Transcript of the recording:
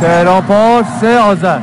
تهران پار سه آذر.